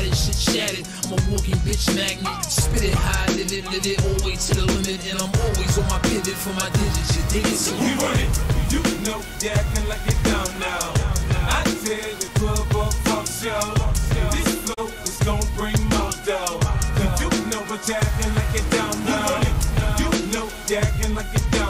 tatted, shit shattered. I'm a walking bitch magnet. Spit it high, live it, live it, always to the limit. And I'm always on my pivot for my digits. You dig it? So We run it, you know you acting like it down now. I tell the club up, fuck show. This flow is gonna bring more dough. Cause you know what's acting like it down now. You know you acting like it down